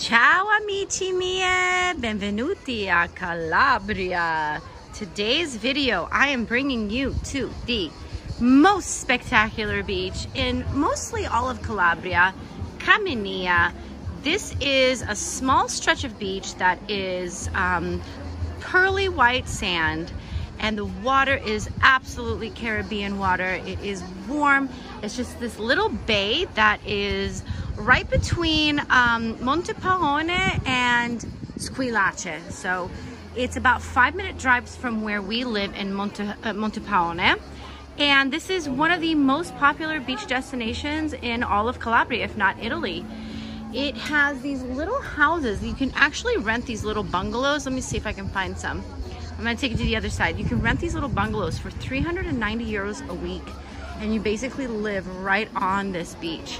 Ciao amici miei, benvenuti a Calabria. Today's video, I am bringing you to the most spectacular beach in mostly all of Calabria, Caminia. This is a small stretch of beach that is um, pearly white sand and the water is absolutely Caribbean water. It is warm. It's just this little bay that is right between um, Montepaone and Squillace. So it's about five minute drives from where we live in Monte, uh, Montepaone. And this is one of the most popular beach destinations in all of Calabria, if not Italy. It has these little houses. You can actually rent these little bungalows. Let me see if I can find some. I'm gonna take it to the other side. You can rent these little bungalows for 390 euros a week and you basically live right on this beach.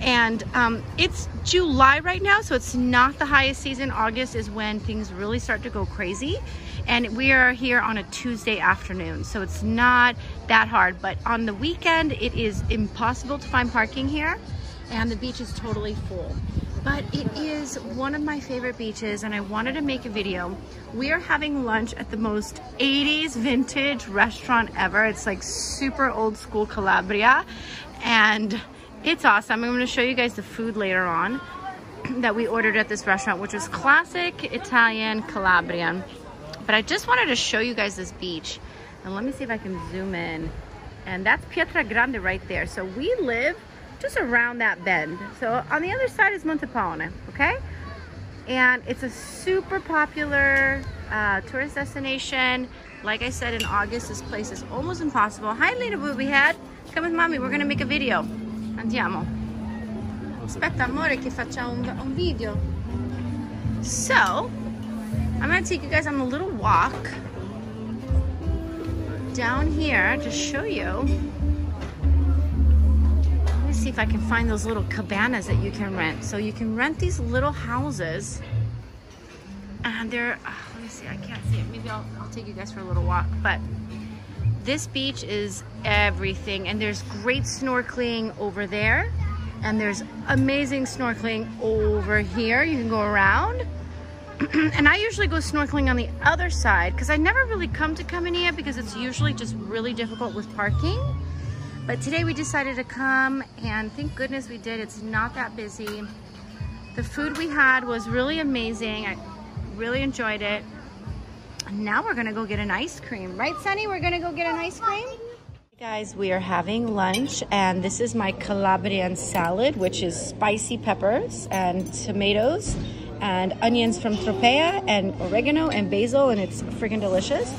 And um, it's July right now, so it's not the highest season. August is when things really start to go crazy. And we are here on a Tuesday afternoon, so it's not that hard. But on the weekend, it is impossible to find parking here, and the beach is totally full but it is one of my favorite beaches and I wanted to make a video. We are having lunch at the most 80s vintage restaurant ever. It's like super old school Calabria and it's awesome. I'm gonna show you guys the food later on that we ordered at this restaurant, which was classic Italian Calabrian. But I just wanted to show you guys this beach. And let me see if I can zoom in. And that's Pietra Grande right there. So we live just around that bend. So on the other side is Montepaone, okay? And it's a super popular uh, tourist destination. Like I said, in August, this place is almost impossible. Hi, Lena Booby Head. Come with mommy, we're gonna make a video. Andiamo. Aspetta, amore, che facciamo un, un video. So, I'm gonna take you guys on a little walk down here to show you Let me see if I can find those little cabanas that you can rent. So you can rent these little houses and they're, oh, let me see, I can't see it. Maybe I'll, I'll take you guys for a little walk, but this beach is everything and there's great snorkeling over there and there's amazing snorkeling over here. You can go around. and I usually go snorkeling on the other side because I never really come to Caminia because it's usually just really difficult with parking. But today we decided to come and thank goodness we did. It's not that busy. The food we had was really amazing. I really enjoyed it. Now we're gonna go get an ice cream. Right, Sunny? We're gonna go get an ice cream? Guys, we are having lunch and this is my Calabrian salad, which is spicy peppers and tomatoes and onions from Tropea and oregano and basil and it's freaking delicious.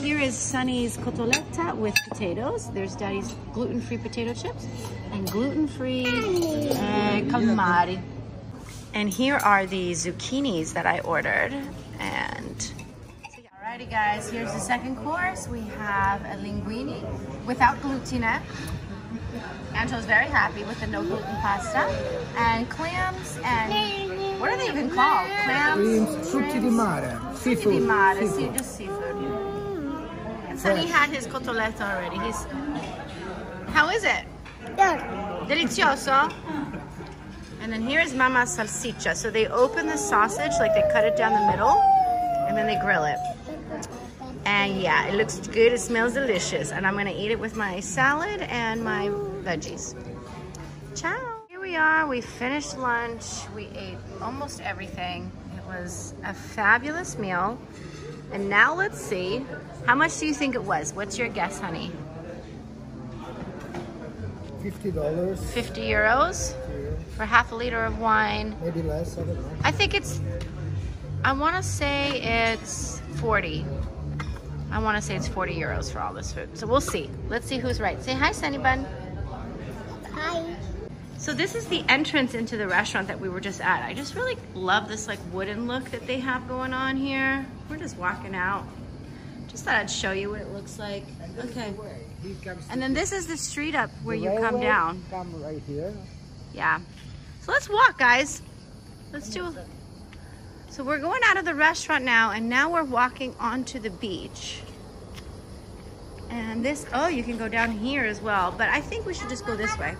Here is Sunny's cotoletta with potatoes. There's Daddy's gluten-free potato chips and gluten-free uh, calamari. And here are the zucchinis that I ordered. And alrighty guys, here's the second course. We have a linguine without gluten. Angel's very happy with the no gluten pasta. And clams and what are they even called? Clams? Frutti di mare. Frutti di mare, seafood. just seafood. Mm. Sonny had his cotoletta already. He's. How is it? Good. Delicioso. And then here's Mama salsiccia. So they open the sausage, like they cut it down the middle, and then they grill it. And yeah, it looks good. It smells delicious. And I'm gonna eat it with my salad and my veggies. Ciao. Here we are. We finished lunch. We ate almost everything. It was a fabulous meal. And now let's see how much do you think it was? What's your guess, honey? Fifty dollars. Fifty euros for half a liter of wine. Maybe less. I don't know. I think it's. I want to say it's forty. I want to say it's 40 euros for all this food. So we'll see. Let's see who's right. Say hi, Sunny Bun. Hi. So this is the entrance into the restaurant that we were just at. I just really love this like wooden look that they have going on here. We're just walking out. Just thought I'd show you what it looks like. Okay. And then this is the street up where you come down. Come right here. Yeah. So let's walk, guys. Let's do. So we're going out of the restaurant now, and now we're walking onto the beach. And this, oh, you can go down here as well. But I think we should just go this way.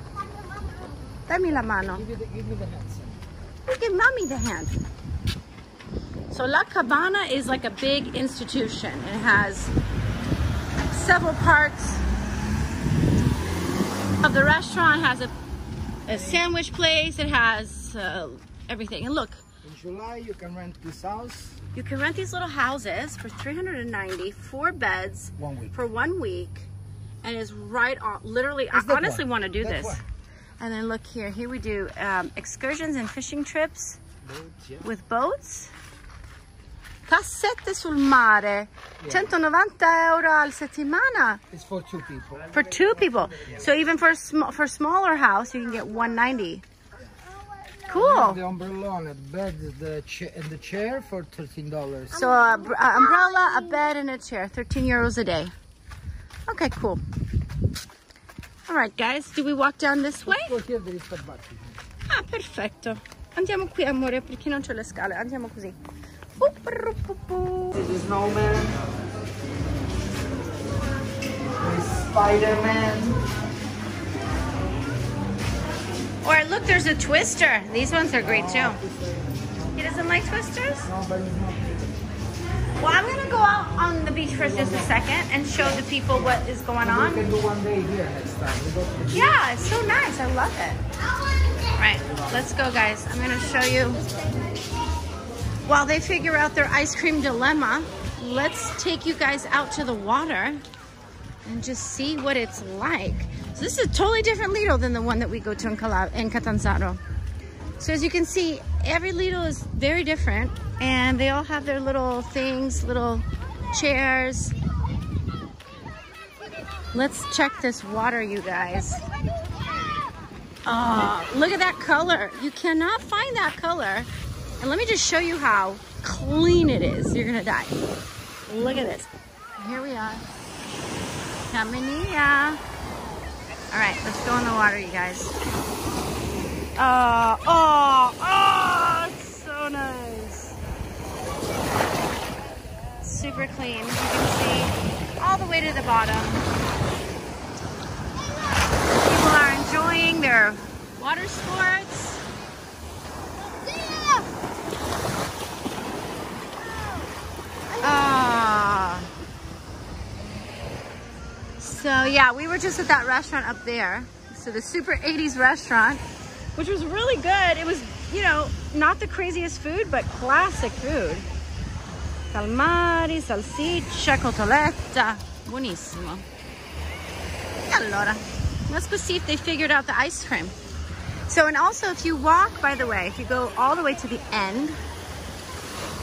Dami la mano. Give me the, give me the hands. give mommy the hand. So La Cabana is like a big institution. It has several parts of the restaurant. It has a, a sandwich place. It has uh, everything. And look, July, you can rent this house you can rent these little houses for 390, four beds one week. for one week. And it's right on, literally, It's I honestly one. want to do That this. one. And then look here, here we do um, excursions and fishing trips Boats, yeah. with boats. Cassette sul mare, 190 euro al settimana It's for two people. for two people. So even for a sm- for a smaller house, you can get 190. Cool. The umbrella and the bed the and the chair for thirteen dollars. So a a umbrella, a bed, and a chair, 13 euros a day. Okay, cool. All right, guys, do we walk down this way? Go here, there is the bathroom. Ah, perfetto. Andiamo qui, amore, perché non c'ho le scale. Andiamo così. This is Snowman. Spider-Man. Or look, there's a twister. These ones are great too. He doesn't like twisters? No, but it's not. Well, I'm gonna go out on the beach for just a second and show the people what is going We on. can do one day here next time. We go to the Yeah, it's so nice. I love it. Right, let's go, guys. I'm gonna show you. While they figure out their ice cream dilemma, let's take you guys out to the water and just see what it's like. So this is a totally different Lido than the one that we go to in, Cala- in Catanzaro. So as you can see, every Lido is very different and they all have their little things, little chairs. Let's check this water, you guys. Oh, look at that color. You cannot find that color. And let me just show you how clean it is. You're gonna die. Look at this. Here we are. Caminilla. All right, let's go in the water, you guys. Oh, oh, oh, it's so nice. Super clean, you can see all the way to the bottom. People are enjoying their water sports. So yeah, we were just at that restaurant up there. So the Super 80s restaurant, which was really good. It was, you know, not the craziest food, but classic food. Calmari, salsiccia, cotoletta. Buonissimo. Allora, let's go see if they figured out the ice cream. So, and also if you walk, by the way, if you go all the way to the end,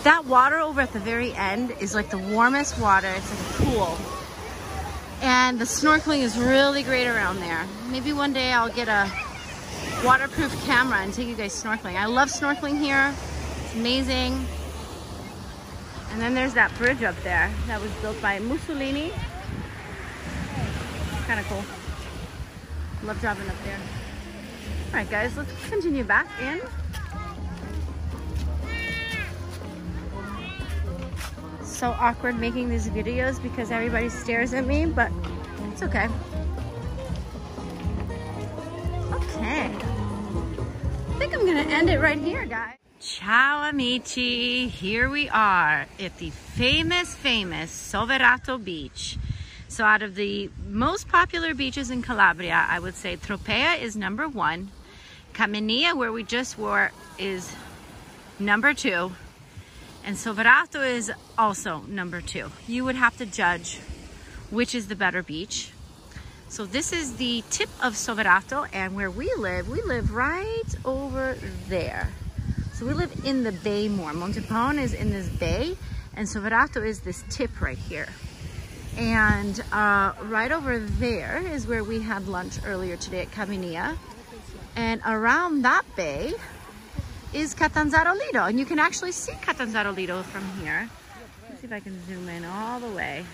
that water over at the very end is like the warmest water. It's like a pool. And the snorkeling is really great around there. Maybe one day I'll get a waterproof camera and take you guys snorkeling. I love snorkeling here. It's amazing. And then there's that bridge up there that was built by Mussolini. Kind of cool. Love driving up there. All right, guys, let's continue back in. So awkward making these videos because everybody stares at me, but it's okay. Okay. I think I'm gonna end it right here, guys. Ciao amici, here we are at the famous, famous Soverato Beach. So out of the most popular beaches in Calabria, I would say Tropea is number one. Caminilla, where we just were, is number two. And Soverato is also number two. You would have to judge which is the better beach. So this is the tip of Soverato and where we live, we live right over there. So we live in the bay more. Montepaone is in this bay and Soverato is this tip right here. And uh, right over there is where we had lunch earlier today at Caminilla. And around that bay is Catanzaro Lido. And you can actually see Catanzaro Lido from here. Let's see if I can zoom in all the way.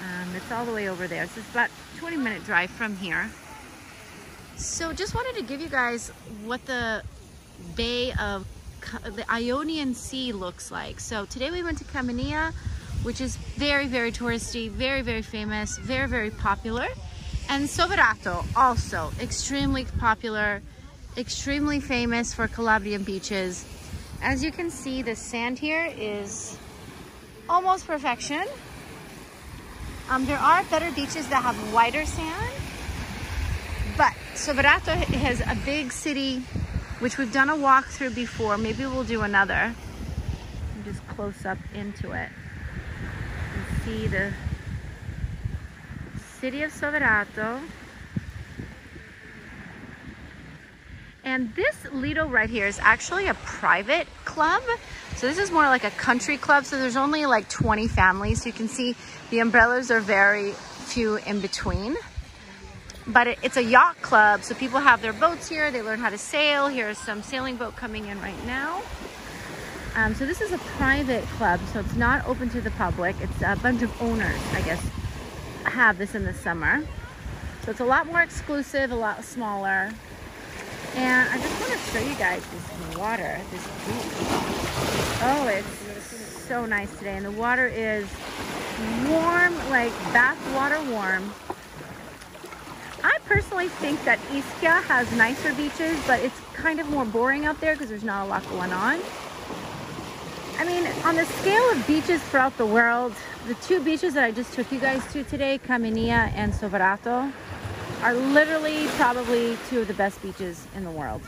Um, it's all the way over there. So it's about 20 minute drive from here. So just wanted to give you guys what the Bay of the Ionian Sea looks like. So today we went to Caminilla, which is very, very touristy, very, very famous, very, very popular. And Soverato, also extremely popular, extremely famous for Calabrian beaches. As you can see, the sand here is almost perfection. Um, there are better beaches that have whiter sand, but Soverato has a big city, which we've done a walk through before. Maybe we'll do another. Just close up into it and see the city of Soverato. And this Lido right here is actually a private club. So this is more like a country club. So there's only like 20 families. You can see the umbrellas are very few in between. But it, it's a yacht club. So people have their boats here. They learn how to sail. Here's some sailing boat coming in right now. Um, so this is a private club. So it's not open to the public. It's a bunch of owners, I guess, have this in the summer. So it's a lot more exclusive, a lot smaller. And I just want to show you guys this water, this beach. Oh, it's so nice today. And the water is warm, like bath water warm. I personally think that Ischia has nicer beaches, but it's kind of more boring out there because there's not a lot going on. I mean, on the scale of beaches throughout the world, the two beaches that I just took you guys to today, Caminia and Soverato, are literally probably two of the best beaches in the world.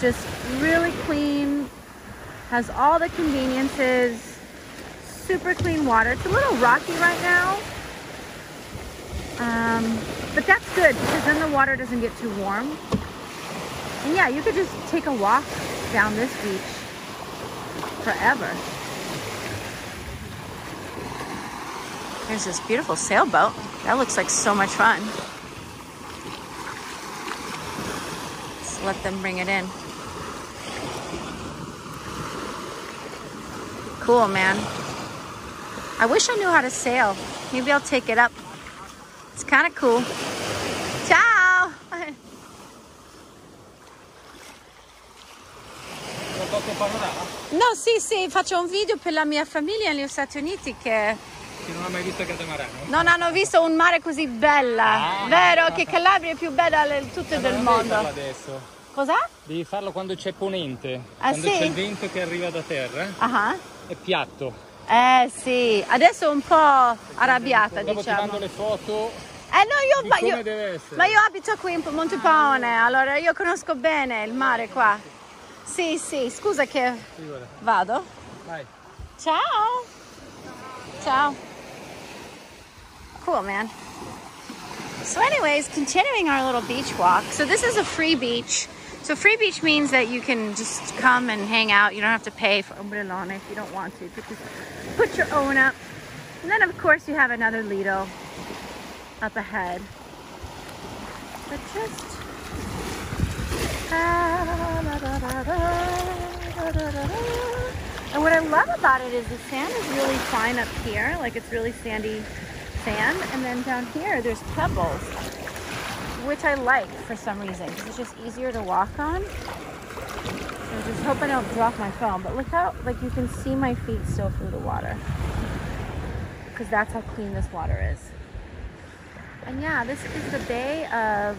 Just really clean, has all the conveniences, super clean water. It's a little rocky right now, um, but that's good because then the water doesn't get too warm. And yeah, you could just take a walk down this beach forever. There's this beautiful sailboat. That looks like so much fun. Let's let them bring it in. Cool, man. I wish I knew how to sail. Maybe I'll take it up. It's kind of cool. Ciao! No, sì, sì, faccio un video per la mia famiglia negli Stati Uniti che Che non ha mai visto catamarano? non hanno visto un mare così bella. Ah. Vero che Calabria è più bella del tutto del non devi farlo mondo. adesso. Cosa? Devi farlo quando c'è ponente. Ah, quando sì? c'è il vento che arriva da terra. Ah, È piatto. Eh sì, adesso un po' arrabbiata Dopo ti diciamo. mando le foto Eh no, io, io, deve essere. ma io abito qui in Montepaone, allora io conosco bene il mare qua. Sì, sì, scusa che vado. Vai. Ciao. Ciao. Cool, man. So anyways, continuing our little beach walk. So this is a free beach. So free beach means that you can just come and hang out. You don't have to pay for ombrellone if you don't want to. You put your own up. And then of course you have another Lido up ahead. But just and what I love about it is the sand is really fine up here, like it's really sandy sand, and then down here there's pebbles, which I like for some reason because it's just easier to walk on. So I'm just hoping I don't drop my phone, but look how like you can see my feet still through the water because that's how clean this water is. And yeah, this is the bay of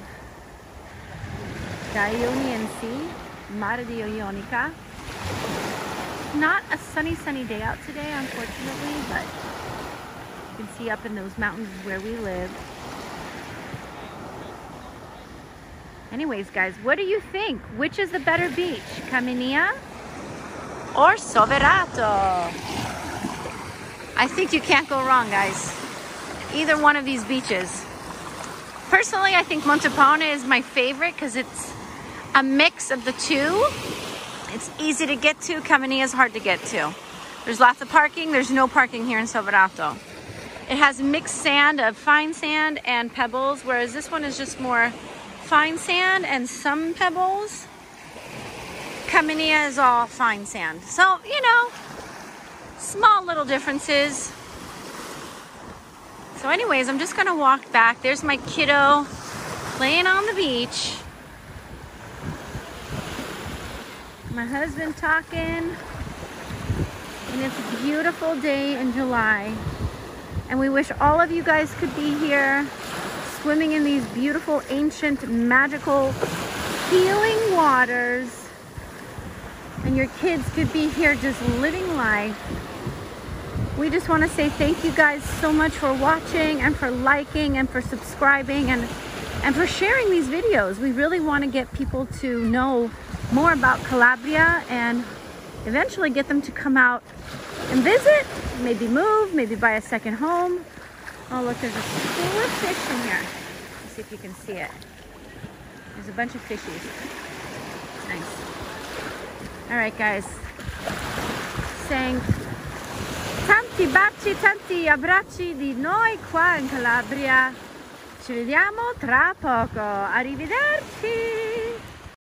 Ionian Sea, Mare di Ionica. Not a sunny, sunny day out today, unfortunately, but you can see up in those mountains where we live. Anyways, guys, what do you think? Which is the better beach, Caminia or Soverato? I think you can't go wrong, guys. Either one of these beaches. Personally, I think Montepaone is my favorite because it's a mix of the two. It's easy to get to. Caminia is hard to get to. There's lots of parking. There's no parking here in Soverato. It has mixed sand of fine sand and pebbles, whereas this one is just more fine sand and some pebbles. Caminia is all fine sand. So, you know, small little differences. So anyways, I'm just gonna walk back. There's my kiddo playing on the beach. My husband talking. And it's a beautiful day in July. And we wish all of you guys could be here swimming in these beautiful, ancient, magical healing waters and your kids could be here just living life. We just want to say thank you guys so much for watching and for liking and for subscribing and and for sharing these videos. We really want to get people to know more about Calabria and eventually get them to come out and visit, maybe move, maybe buy a second home. Oh look, there's a school of fish in here. Let's see if you can see it. There's a bunch of fishies. Nice. All right, guys. Saying tanti baci, tanti abbracci di noi qua in Calabria. Ci vediamo tra poco. Arrivederci.